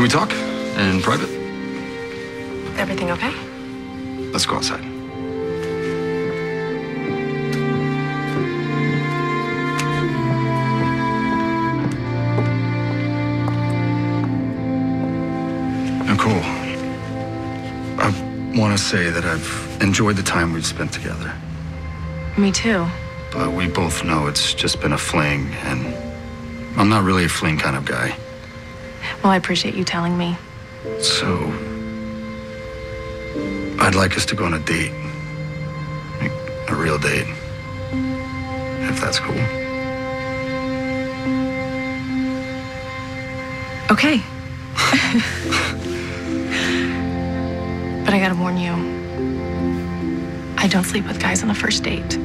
Can we talk in private? Everything okay? Let's go outside. Nicole, I want to say that I've enjoyed the time we've spent together. Me too. But we both know it's just been a fling, and I'm not really a fling kind of guy. Well, I appreciate you telling me. So, I'd like us to go on a date. Like, a real date. If that's cool. Okay. but I gotta warn you, I don't sleep with guys on the first date.